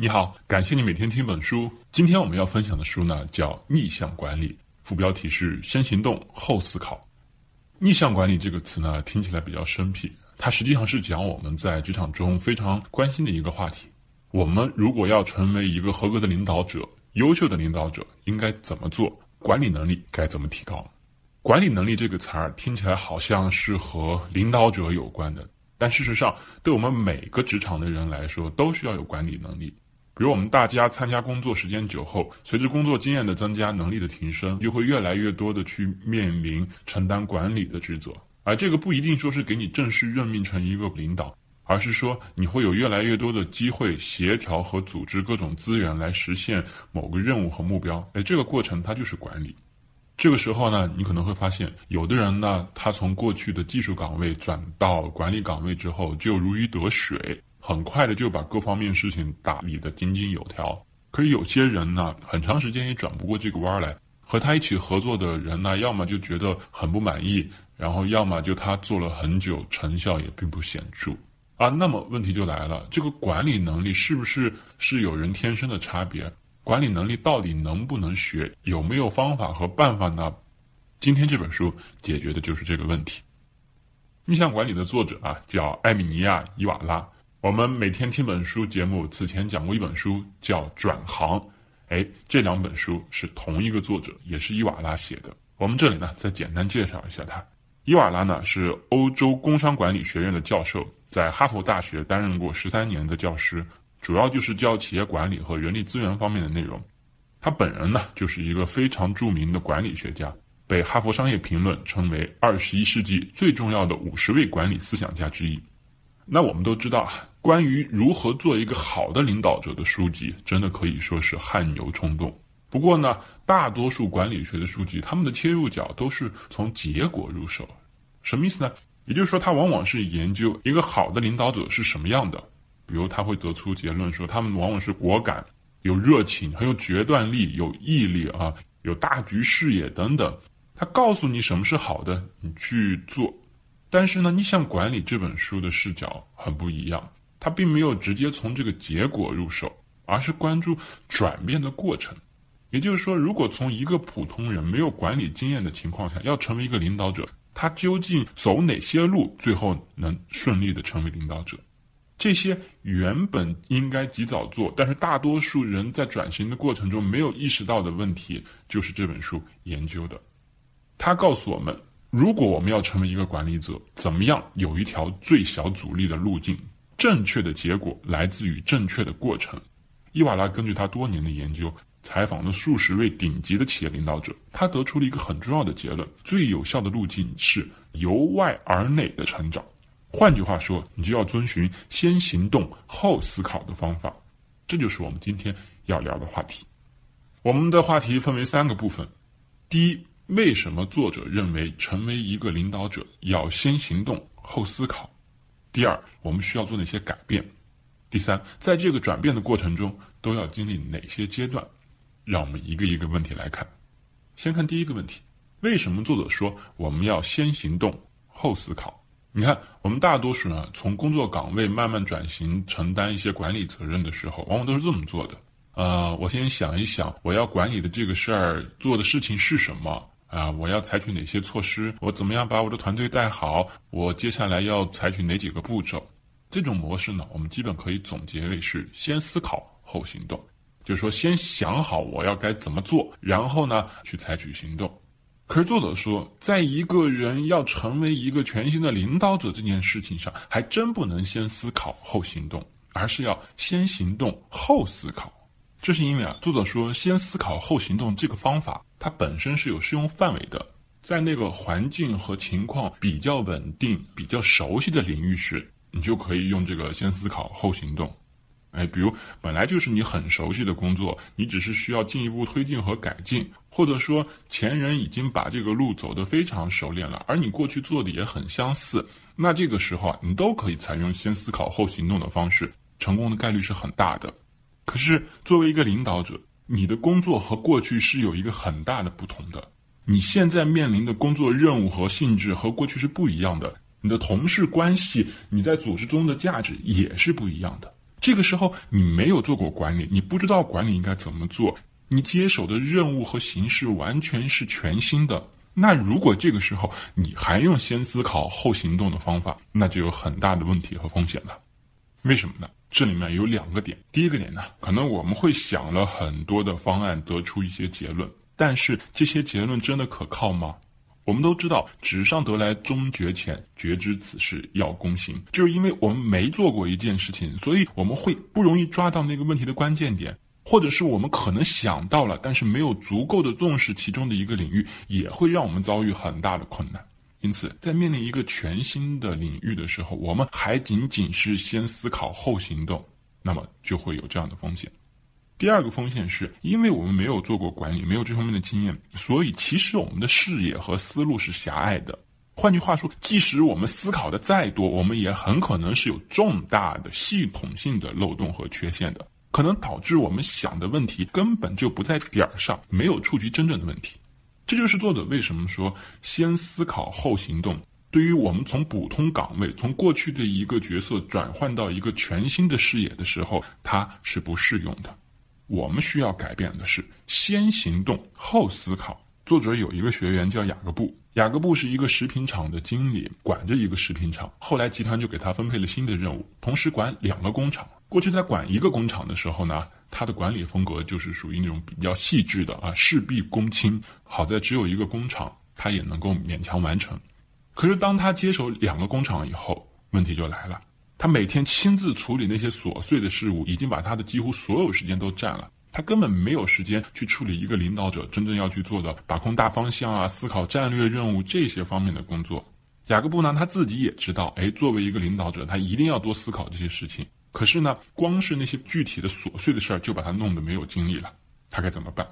你好，感谢你每天听本书。今天我们要分享的书呢，叫《逆向管理》，副标题是“先行动后思考”。逆向管理这个词呢，听起来比较生僻，它实际上是讲我们在职场中非常关心的一个话题。我们如果要成为一个合格的领导者、优秀的领导者，应该怎么做？管理能力该怎么提高？管理能力这个词儿听起来好像是和领导者有关的，但事实上，对我们每个职场的人来说，都需要有管理能力。比如我们大家参加工作时间久后，随着工作经验的增加，能力的提升，就会越来越多的去面临承担管理的职责。而这个不一定说是给你正式任命成一个领导，而是说你会有越来越多的机会协调和组织各种资源来实现某个任务和目标。哎，这个过程它就是管理。这个时候呢，你可能会发现，有的人呢，他从过去的技术岗位转到管理岗位之后，就如鱼得水。很快的就把各方面事情打理得井井有条，可是有些人呢，很长时间也转不过这个弯来。和他一起合作的人呢，要么就觉得很不满意，然后要么就他做了很久，成效也并不显著啊。那么问题就来了，这个管理能力是不是是有人天生的差别？管理能力到底能不能学？有没有方法和办法呢？今天这本书解决的就是这个问题。逆向管理的作者啊，叫艾米尼亚·伊瓦拉。我们每天听本书节目，此前讲过一本书叫《转行》，哎，这两本书是同一个作者，也是伊瓦拉写的。我们这里呢，再简单介绍一下他。伊瓦拉呢是欧洲工商管理学院的教授，在哈佛大学担任过十三年的教师，主要就是教企业管理和人力资源方面的内容。他本人呢就是一个非常著名的管理学家，被《哈佛商业评论》称为二十一世纪最重要的五十位管理思想家之一。那我们都知道，关于如何做一个好的领导者的书籍，真的可以说是汗牛充栋。不过呢，大多数管理学的书籍，他们的切入角都是从结果入手。什么意思呢？也就是说，他往往是研究一个好的领导者是什么样的。比如，他会得出结论说，他们往往是果敢、有热情、很有决断力、有毅力啊，有大局视野等等。他告诉你什么是好的，你去做。但是呢，逆向管理这本书的视角很不一样，它并没有直接从这个结果入手，而是关注转变的过程。也就是说，如果从一个普通人没有管理经验的情况下，要成为一个领导者，他究竟走哪些路，最后能顺利的成为领导者？这些原本应该及早做，但是大多数人在转型的过程中没有意识到的问题，就是这本书研究的。他告诉我们。如果我们要成为一个管理者，怎么样有一条最小阻力的路径？正确的结果来自于正确的过程。伊瓦拉根据他多年的研究，采访了数十位顶级的企业领导者，他得出了一个很重要的结论：最有效的路径是由外而内的成长。换句话说，你就要遵循先行动后思考的方法。这就是我们今天要聊的话题。我们的话题分为三个部分，第一。为什么作者认为成为一个领导者要先行动后思考？第二，我们需要做哪些改变？第三，在这个转变的过程中都要经历哪些阶段？让我们一个一个问题来看。先看第一个问题：为什么作者说我们要先行动后思考？你看，我们大多数人从工作岗位慢慢转型，承担一些管理责任的时候，往往都是这么做的。呃，我先想一想，我要管理的这个事儿做的事情是什么？啊，我要采取哪些措施？我怎么样把我的团队带好？我接下来要采取哪几个步骤？这种模式呢，我们基本可以总结为是先思考后行动，就是说先想好我要该怎么做，然后呢去采取行动。可是作者说，在一个人要成为一个全新的领导者这件事情上，还真不能先思考后行动，而是要先行动后思考。这是因为啊，作者说先思考后行动这个方法，它本身是有适用范围的，在那个环境和情况比较稳定、比较熟悉的领域时，你就可以用这个先思考后行动。哎，比如本来就是你很熟悉的工作，你只是需要进一步推进和改进，或者说前人已经把这个路走得非常熟练了，而你过去做的也很相似，那这个时候啊，你都可以采用先思考后行动的方式，成功的概率是很大的。可是，作为一个领导者，你的工作和过去是有一个很大的不同的。你现在面临的工作任务和性质和过去是不一样的。你的同事关系，你在组织中的价值也是不一样的。这个时候你没有做过管理，你不知道管理应该怎么做，你接手的任务和形式完全是全新的。那如果这个时候你还用先思考后行动的方法，那就有很大的问题和风险了。为什么呢？这里面有两个点。第一个点呢，可能我们会想了很多的方案，得出一些结论，但是这些结论真的可靠吗？我们都知道，纸上得来终觉浅，绝知此事要躬行。就是因为我们没做过一件事情，所以我们会不容易抓到那个问题的关键点。或者是我们可能想到了，但是没有足够的重视其中的一个领域，也会让我们遭遇很大的困难。因此，在面临一个全新的领域的时候，我们还仅仅是先思考后行动，那么就会有这样的风险。第二个风险是，因为我们没有做过管理，没有这方面的经验，所以其实我们的视野和思路是狭隘的。换句话说，即使我们思考的再多，我们也很可能是有重大的系统性的漏洞和缺陷的。可能导致我们想的问题根本就不在点儿上，没有触及真正的问题。这就是作者为什么说先思考后行动。对于我们从普通岗位、从过去的一个角色转换到一个全新的视野的时候，它是不适用的。我们需要改变的是先行动后思考。作者有一个学员叫雅各布，雅各布是一个食品厂的经理，管着一个食品厂。后来集团就给他分配了新的任务，同时管两个工厂。过去在管一个工厂的时候呢，他的管理风格就是属于那种比较细致的啊，事必躬亲。好在只有一个工厂，他也能够勉强完成。可是当他接手两个工厂以后，问题就来了。他每天亲自处理那些琐碎的事物，已经把他的几乎所有时间都占了。他根本没有时间去处理一个领导者真正要去做的把控大方向啊、思考战略任务这些方面的工作。雅各布呢，他自己也知道，哎，作为一个领导者，他一定要多思考这些事情。可是呢，光是那些具体的琐碎的事儿就把他弄得没有精力了，他该怎么办？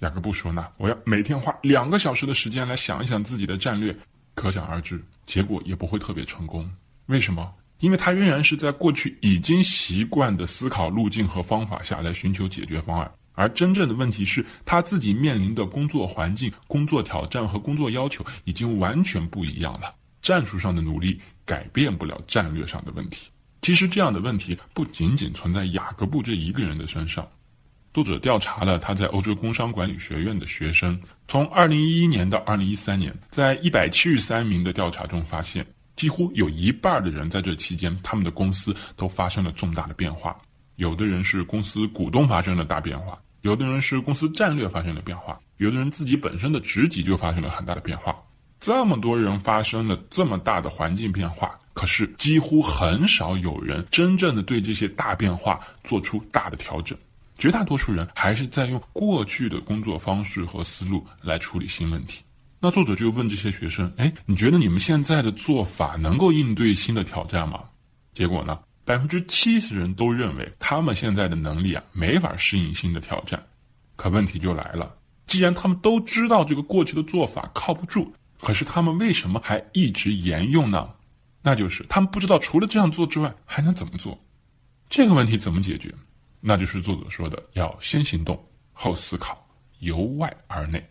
雅各布说呢：“我要每天花两个小时的时间来想一想自己的战略，可想而知，结果也不会特别成功。为什么？因为他仍然是在过去已经习惯的思考路径和方法下来寻求解决方案，而真正的问题是他自己面临的工作环境、工作挑战和工作要求已经完全不一样了。战术上的努力改变不了战略上的问题。”其实这样的问题不仅仅存在雅各布这一个人的身上。作者调查了他在欧洲工商管理学院的学生，从二零一一年到二零一三年，在一百七十三名的调查中发现，几乎有一半的人在这期间，他们的公司都发生了重大的变化。有的人是公司股东发生了大变化，有的人是公司战略发生了变化，有的人自己本身的职级就发生了很大的变化。这么多人发生了这么大的环境变化。可是，几乎很少有人真正的对这些大变化做出大的调整，绝大多数人还是在用过去的工作方式和思路来处理新问题。那作者就问这些学生：“哎，你觉得你们现在的做法能够应对新的挑战吗？”结果呢，百分之七十人都认为他们现在的能力啊没法适应新的挑战。可问题就来了，既然他们都知道这个过去的做法靠不住，可是他们为什么还一直沿用呢？那就是他们不知道除了这样做之外还能怎么做，这个问题怎么解决？那就是作者说的要先行动后思考，由外而内。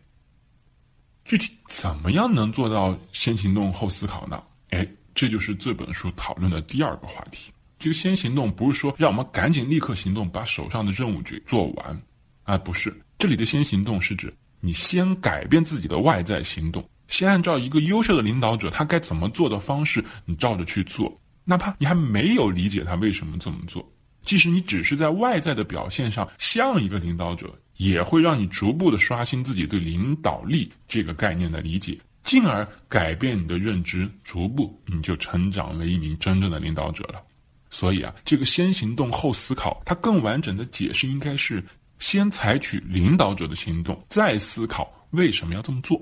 具体怎么样能做到先行动后思考呢？哎，这就是这本书讨论的第二个话题。这个先行动不是说让我们赶紧立刻行动，把手上的任务给做完，啊，不是。这里的先行动是指你先改变自己的外在行动。先按照一个优秀的领导者他该怎么做的方式，你照着去做，哪怕你还没有理解他为什么这么做，即使你只是在外在的表现上像一个领导者，也会让你逐步的刷新自己对领导力这个概念的理解，进而改变你的认知，逐步你就成长为一名真正的领导者了。所以啊，这个先行动后思考，它更完整的解释应该是先采取领导者的行动，再思考为什么要这么做。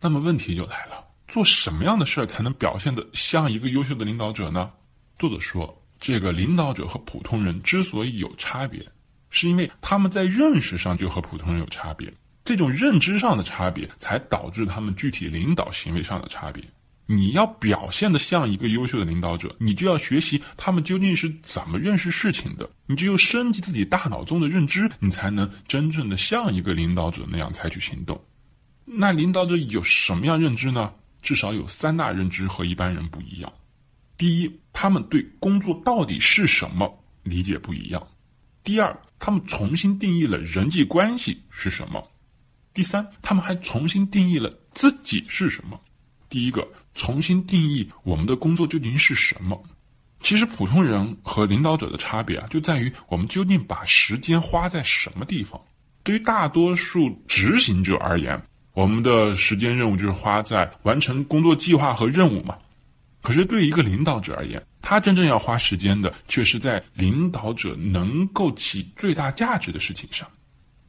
那么问题就来了，做什么样的事儿才能表现得像一个优秀的领导者呢？作者说，这个领导者和普通人之所以有差别，是因为他们在认识上就和普通人有差别，这种认知上的差别才导致他们具体领导行为上的差别。你要表现得像一个优秀的领导者，你就要学习他们究竟是怎么认识事情的，你就升级自己大脑中的认知，你才能真正的像一个领导者那样采取行动。那领导者有什么样认知呢？至少有三大认知和一般人不一样。第一，他们对工作到底是什么理解不一样。第二，他们重新定义了人际关系是什么。第三，他们还重新定义了自己是什么。第一个，重新定义我们的工作究竟是什么。其实，普通人和领导者的差别啊，就在于我们究竟把时间花在什么地方。对于大多数执行者而言，我们的时间任务就是花在完成工作计划和任务嘛。可是，对于一个领导者而言，他真正要花时间的，却是在领导者能够起最大价值的事情上。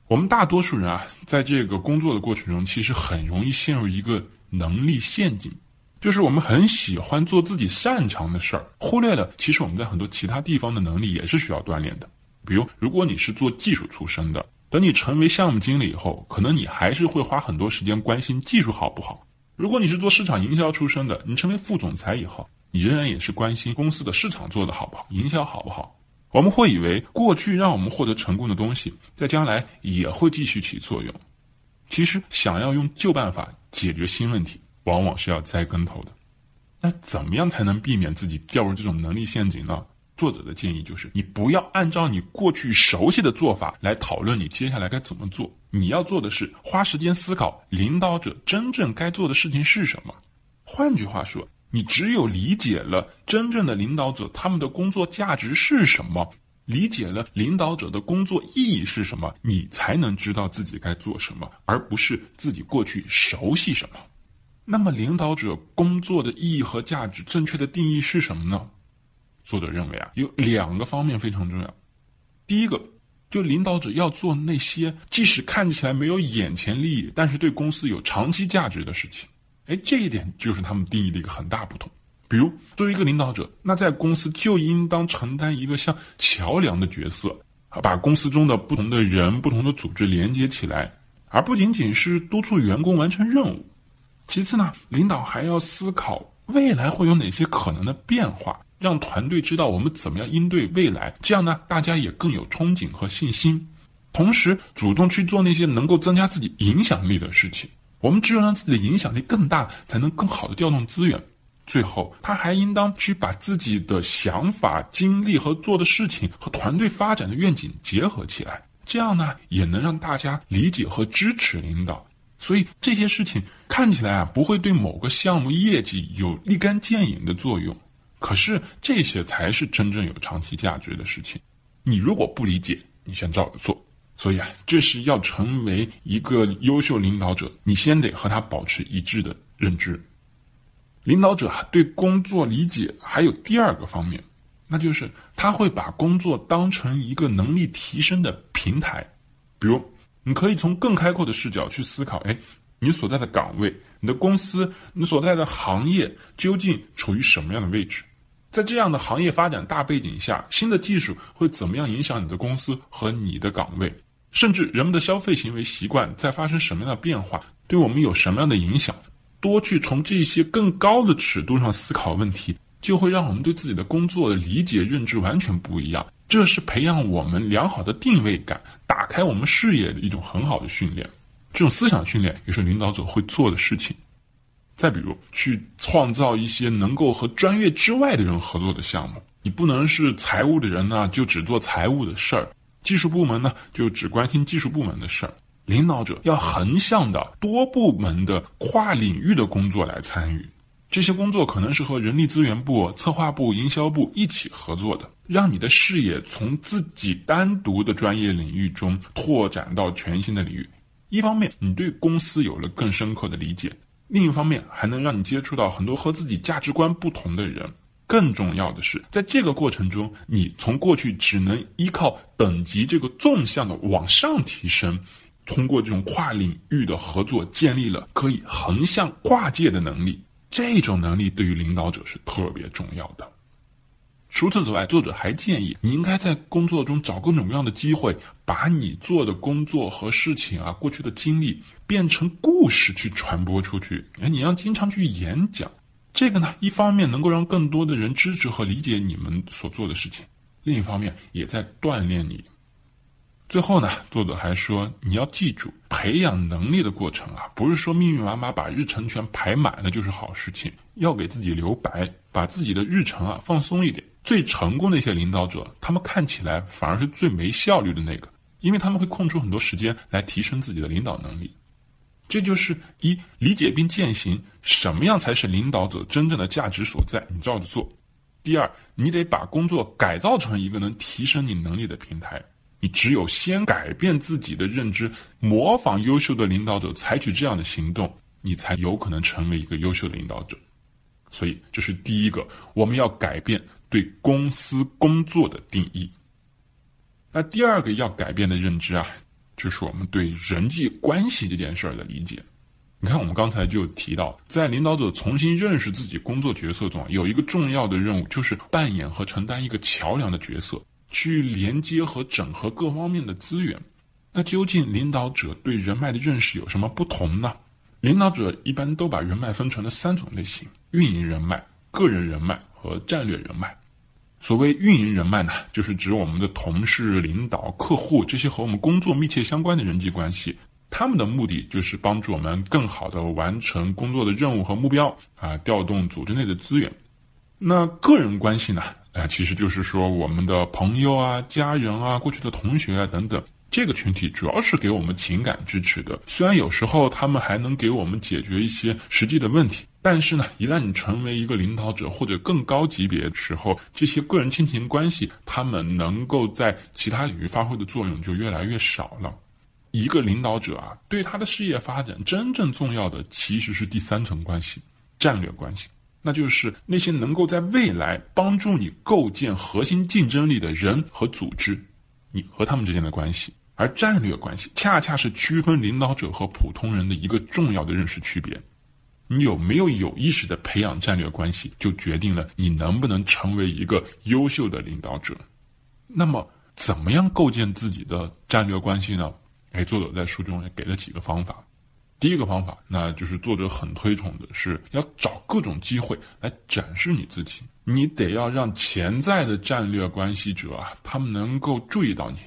我们大多数人啊，在这个工作的过程中，其实很容易陷入一个能力陷阱，就是我们很喜欢做自己擅长的事儿，忽略了其实我们在很多其他地方的能力也是需要锻炼的。比如，如果你是做技术出身的，等你成为项目经理以后，可能你还是会花很多时间关心技术好不好。如果你是做市场营销出身的，你成为副总裁以后，你仍然也是关心公司的市场做得好不好，营销好不好。我们会以为过去让我们获得成功的东西，在将来也会继续起作用。其实，想要用旧办法解决新问题，往往是要栽跟头的。那怎么样才能避免自己掉入这种能力陷阱呢？作者的建议就是：你不要按照你过去熟悉的做法来讨论你接下来该怎么做。你要做的是花时间思考领导者真正该做的事情是什么。换句话说，你只有理解了真正的领导者他们的工作价值是什么，理解了领导者的工作意义是什么，你才能知道自己该做什么，而不是自己过去熟悉什么。那么，领导者工作的意义和价值正确的定义是什么呢？作者认为啊，有两个方面非常重要。第一个，就领导者要做那些即使看起来没有眼前利益，但是对公司有长期价值的事情。哎，这一点就是他们定义的一个很大不同。比如，作为一个领导者，那在公司就应当承担一个像桥梁的角色，把公司中的不同的人、不同的组织连接起来，而不仅仅是督促员工完成任务。其次呢，领导还要思考未来会有哪些可能的变化。让团队知道我们怎么样应对未来，这样呢，大家也更有憧憬和信心。同时，主动去做那些能够增加自己影响力的事情。我们只有让自己的影响力更大，才能更好的调动资源。最后，他还应当去把自己的想法、经历和做的事情和团队发展的愿景结合起来，这样呢，也能让大家理解和支持领导。所以这些事情看起来啊，不会对某个项目业绩有立竿见影的作用。可是这些才是真正有长期价值的事情。你如果不理解，你先照着做。所以啊，这是要成为一个优秀领导者，你先得和他保持一致的认知。领导者对工作理解还有第二个方面，那就是他会把工作当成一个能力提升的平台。比如，你可以从更开阔的视角去思考：哎。你所在的岗位、你的公司、你所在的行业究竟处于什么样的位置？在这样的行业发展大背景下，新的技术会怎么样影响你的公司和你的岗位？甚至人们的消费行为习惯在发生什么样的变化？对我们有什么样的影响？多去从这些更高的尺度上思考问题，就会让我们对自己的工作的理解认知完全不一样。这是培养我们良好的定位感、打开我们视野的一种很好的训练。这种思想训练也是领导者会做的事情。再比如，去创造一些能够和专业之外的人合作的项目。你不能是财务的人呢，就只做财务的事儿；技术部门呢，就只关心技术部门的事儿。领导者要横向的、多部门的、跨领域的工作来参与。这些工作可能是和人力资源部、策划部、营销部一起合作的，让你的视野从自己单独的专业领域中拓展到全新的领域。一方面，你对公司有了更深刻的理解；另一方面，还能让你接触到很多和自己价值观不同的人。更重要的是，在这个过程中，你从过去只能依靠等级这个纵向的往上提升，通过这种跨领域的合作，建立了可以横向跨界的能力。这种能力对于领导者是特别重要的。除此之外，作者还建议你应该在工作中找各种各样的机会，把你做的工作和事情啊，过去的经历变成故事去传播出去。哎，你要经常去演讲，这个呢，一方面能够让更多的人支持和理解你们所做的事情，另一方面也在锻炼你。最后呢，作者还说，你要记住，培养能力的过程啊，不是说密密麻麻把日程全排满了就是好事情，要给自己留白，把自己的日程啊放松一点。最成功的一些领导者，他们看起来反而是最没效率的那个，因为他们会空出很多时间来提升自己的领导能力。这就是一理解并践行什么样才是领导者真正的价值所在，你照着做。第二，你得把工作改造成一个能提升你能力的平台。你只有先改变自己的认知，模仿优秀的领导者，采取这样的行动，你才有可能成为一个优秀的领导者。所以，这是第一个，我们要改变对公司工作的定义。那第二个要改变的认知啊，就是我们对人际关系这件事儿的理解。你看，我们刚才就提到，在领导者重新认识自己工作角色中，有一个重要的任务，就是扮演和承担一个桥梁的角色，去连接和整合各方面的资源。那究竟领导者对人脉的认识有什么不同呢？领导者一般都把人脉分成了三种类型：运营人脉、个人人脉和战略人脉。所谓运营人脉呢，就是指我们的同事、领导、客户这些和我们工作密切相关的人际关系。他们的目的就是帮助我们更好的完成工作的任务和目标啊，调动组织内的资源。那个人关系呢？啊，其实就是说我们的朋友啊、家人啊、过去的同学啊等等。这个群体主要是给我们情感支持的，虽然有时候他们还能给我们解决一些实际的问题，但是呢，一旦你成为一个领导者或者更高级别的时候，这些个人亲情关系，他们能够在其他领域发挥的作用就越来越少了。一个领导者啊，对他的事业发展真正重要的其实是第三层关系——战略关系，那就是那些能够在未来帮助你构建核心竞争力的人和组织，你和他们之间的关系。而战略关系恰恰是区分领导者和普通人的一个重要的认识区别。你有没有有意识的培养战略关系，就决定了你能不能成为一个优秀的领导者。那么，怎么样构建自己的战略关系呢？哎，作者在书中也给了几个方法。第一个方法，那就是作者很推崇的，是要找各种机会来展示你自己。你得要让潜在的战略关系者啊，他们能够注意到你。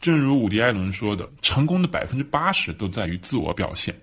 正如伍迪·艾伦说的，成功的百分之八十都在于自我表现。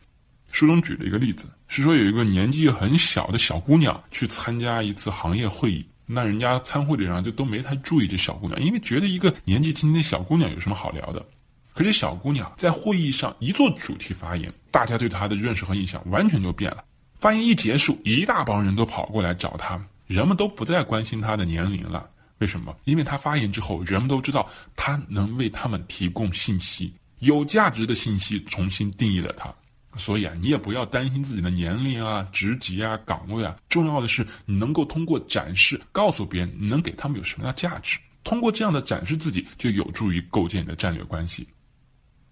书中举了一个例子，是说有一个年纪很小的小姑娘去参加一次行业会议，那人家参会的人就都没太注意这小姑娘，因为觉得一个年纪轻轻的小姑娘有什么好聊的。可是小姑娘在会议上一做主题发言，大家对她的认识和印象完全就变了。发言一结束，一大帮人都跑过来找她，人们都不再关心她的年龄了。为什么？因为她发言之后，人们都知道她能为他们提供信息，有价值的信息，重新定义了她。所以啊，你也不要担心自己的年龄啊、职级啊、岗位啊，重要的是你能够通过展示告诉别人，你能给他们有什么样的价值。通过这样的展示自己，就有助于构建你的战略关系。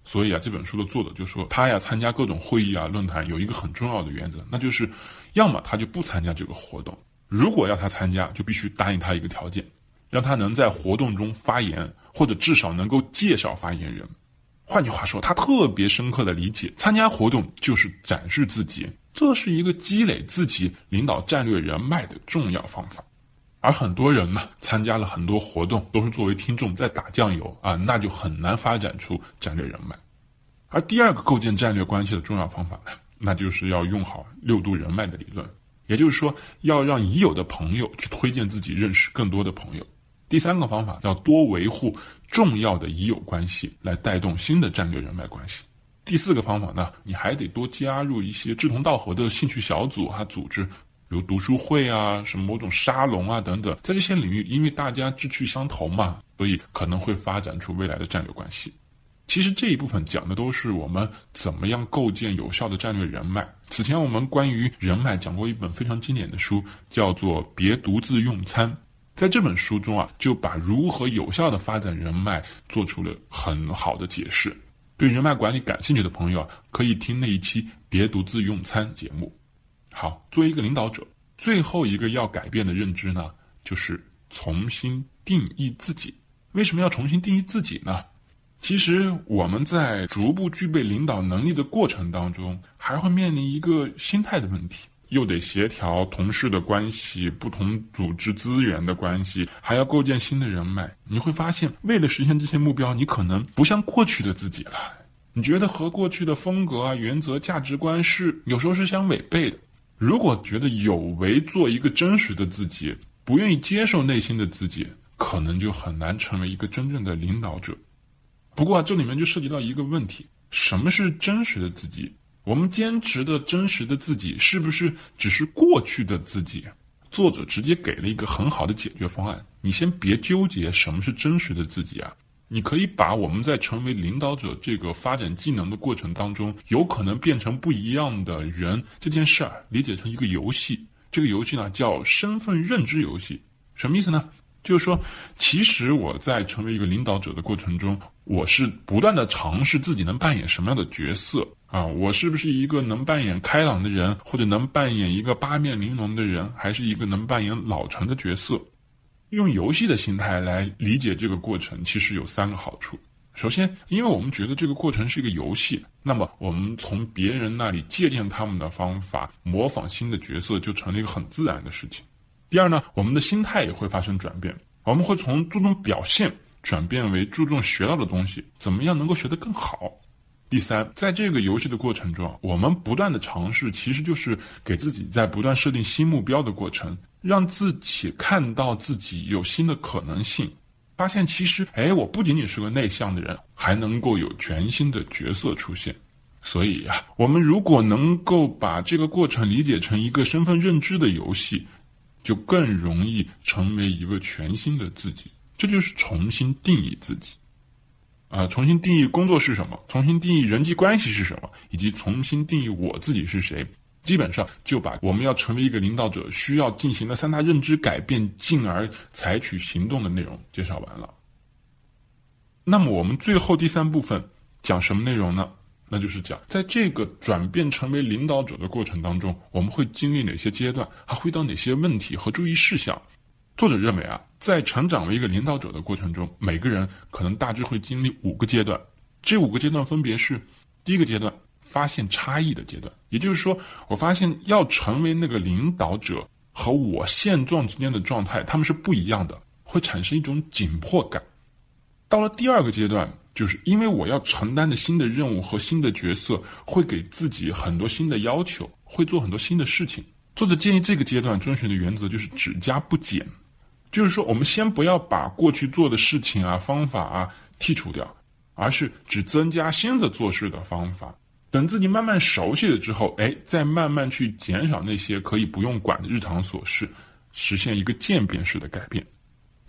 所以啊，这本书的作者就说，他呀参加各种会议啊、论坛，有一个很重要的原则，那就是要么他就不参加这个活动，如果要他参加，就必须答应他一个条件。让他能在活动中发言，或者至少能够介绍发言人。换句话说，他特别深刻的理解，参加活动就是展示自己，这是一个积累自己领导战略人脉的重要方法。而很多人呢，参加了很多活动，都是作为听众在打酱油啊，那就很难发展出战略人脉。而第二个构建战略关系的重要方法呢，那就是要用好六度人脉的理论，也就是说，要让已有的朋友去推荐自己认识更多的朋友。第三个方法要多维护重要的已有关系，来带动新的战略人脉关系。第四个方法呢，你还得多加入一些志同道合的兴趣小组和组织，比如读书会啊、什么某种沙龙啊等等。在这些领域，因为大家志趣相投嘛，所以可能会发展出未来的战略关系。其实这一部分讲的都是我们怎么样构建有效的战略人脉。此前我们关于人脉讲过一本非常经典的书，叫做《别独自用餐》。在这本书中啊，就把如何有效的发展人脉做出了很好的解释。对人脉管理感兴趣的朋友啊，可以听那一期《别独自用餐》节目。好，作为一个领导者，最后一个要改变的认知呢，就是重新定义自己。为什么要重新定义自己呢？其实我们在逐步具备领导能力的过程当中，还会面临一个心态的问题。又得协调同事的关系、不同组织资源的关系，还要构建新的人脉。你会发现，为了实现这些目标，你可能不像过去的自己了。你觉得和过去的风格啊、原则、价值观是有时候是相违背的。如果觉得有违做一个真实的自己，不愿意接受内心的自己，可能就很难成为一个真正的领导者。不过啊，这里面就涉及到一个问题：什么是真实的自己？我们坚持的真实的自己，是不是只是过去的自己？作者直接给了一个很好的解决方案：你先别纠结什么是真实的自己啊，你可以把我们在成为领导者这个发展技能的过程当中，有可能变成不一样的人这件事儿，理解成一个游戏。这个游戏呢，叫身份认知游戏。什么意思呢？就是说，其实我在成为一个领导者的过程中，我是不断的尝试自己能扮演什么样的角色啊？我是不是一个能扮演开朗的人，或者能扮演一个八面玲珑的人，还是一个能扮演老成的角色？用游戏的心态来理解这个过程，其实有三个好处。首先，因为我们觉得这个过程是一个游戏，那么我们从别人那里借鉴他们的方法，模仿新的角色，就成了一个很自然的事情。第二呢，我们的心态也会发生转变，我们会从注重表现转变为注重学到的东西，怎么样能够学得更好。第三，在这个游戏的过程中，我们不断的尝试，其实就是给自己在不断设定新目标的过程，让自己看到自己有新的可能性，发现其实，哎，我不仅仅是个内向的人，还能够有全新的角色出现。所以呀，我们如果能够把这个过程理解成一个身份认知的游戏。就更容易成为一个全新的自己，这就是重新定义自己，啊，重新定义工作是什么，重新定义人际关系是什么，以及重新定义我自己是谁，基本上就把我们要成为一个领导者需要进行的三大认知改变，进而采取行动的内容介绍完了。那么我们最后第三部分讲什么内容呢？那就是讲，在这个转变成为领导者的过程当中，我们会经历哪些阶段，还会遇到哪些问题和注意事项。作者认为啊，在成长为一个领导者的过程中，每个人可能大致会经历五个阶段。这五个阶段分别是：第一个阶段，发现差异的阶段，也就是说，我发现要成为那个领导者和我现状之间的状态，他们是不一样的，会产生一种紧迫感。到了第二个阶段。就是因为我要承担的新的任务和新的角色，会给自己很多新的要求，会做很多新的事情。作者建议这个阶段遵循的原则就是只加不减，就是说我们先不要把过去做的事情啊、方法啊剔除掉，而是只增加新的做事的方法。等自己慢慢熟悉了之后，哎，再慢慢去减少那些可以不用管的日常琐事，实现一个渐变式的改变。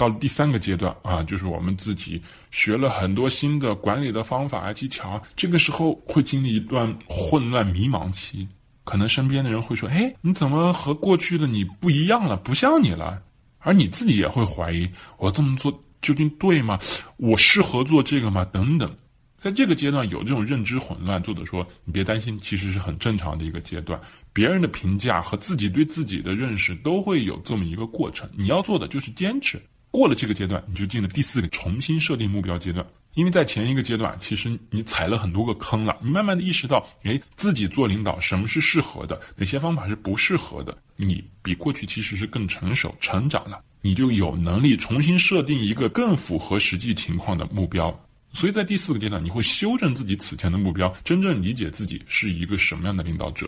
到了第三个阶段啊，就是我们自己学了很多新的管理的方法啊技巧，这个时候会经历一段混乱迷茫期，可能身边的人会说：“哎，你怎么和过去的你不一样了，不像你了？”而你自己也会怀疑：“我这么做究竟对吗？我适合做这个吗？”等等，在这个阶段有这种认知混乱，作者说：“你别担心，其实是很正常的一个阶段。别人的评价和自己对自己的认识都会有这么一个过程，你要做的就是坚持。”过了这个阶段，你就进了第四个重新设定目标阶段。因为在前一个阶段，其实你踩了很多个坑了，你慢慢的意识到，哎，自己做领导什么是适合的，哪些方法是不适合的。你比过去其实是更成熟、成长了，你就有能力重新设定一个更符合实际情况的目标。所以在第四个阶段，你会修正自己此前的目标，真正理解自己是一个什么样的领导者。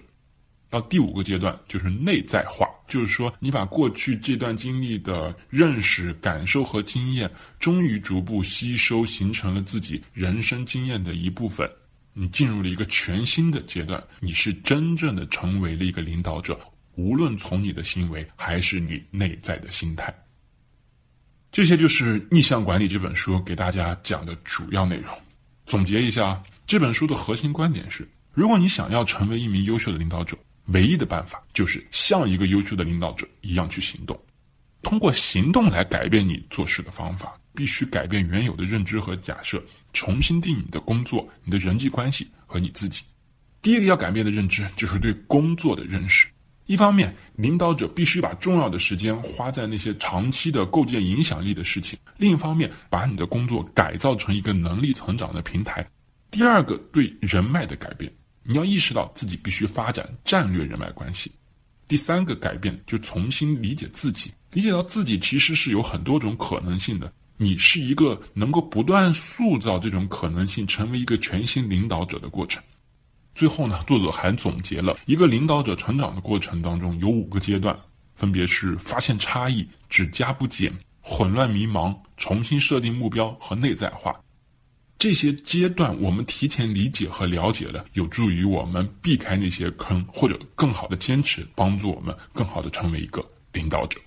到第五个阶段就是内在化，就是说你把过去这段经历的认识、感受和经验，终于逐步吸收，形成了自己人生经验的一部分。你进入了一个全新的阶段，你是真正的成为了一个领导者，无论从你的行为还是你内在的心态。这些就是《逆向管理》这本书给大家讲的主要内容。总结一下，这本书的核心观点是：如果你想要成为一名优秀的领导者，唯一的办法就是像一个优秀的领导者一样去行动，通过行动来改变你做事的方法。必须改变原有的认知和假设，重新定义你的工作、你的人际关系和你自己。第一个要改变的认知就是对工作的认识。一方面，领导者必须把重要的时间花在那些长期的构建影响力的事情；另一方面，把你的工作改造成一个能力成长的平台。第二个，对人脉的改变。你要意识到自己必须发展战略人脉关系。第三个改变就重新理解自己，理解到自己其实是有很多种可能性的。你是一个能够不断塑造这种可能性，成为一个全新领导者的过程。最后呢，作者还总结了一个领导者成长的过程当中有五个阶段。分别是发现差异、只加不减、混乱迷茫、重新设定目标和内在化。这些阶段我们提前理解和了解了，有助于我们避开那些坑，或者更好的坚持，帮助我们更好的成为一个领导者。